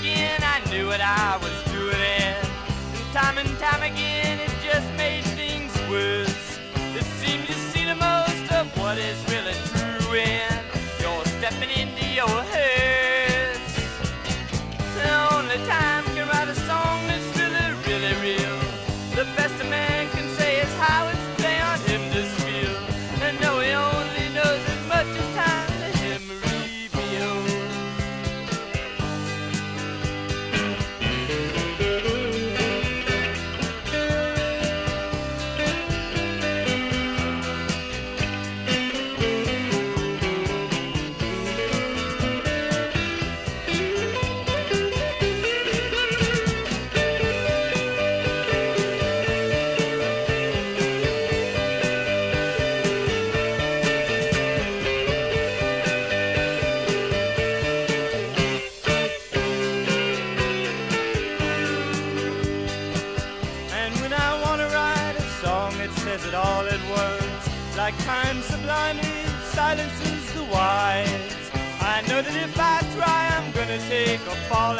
again I knew what I was doing. And time and time again it just made things worse. It seemed to see the most of what is really true when you're stepping into your hearse. Says it all at once. Like time sublimely silences the wise. I know that if I try, I'm gonna take a fall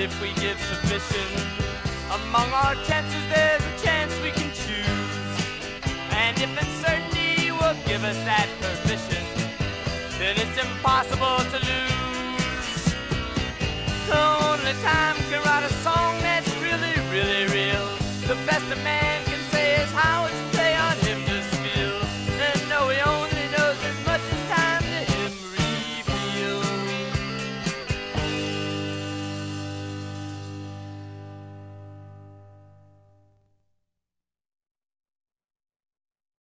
if we give submission, among our chances there's a chance we can choose. And if uncertainty will give us that permission, then it's impossible to lose.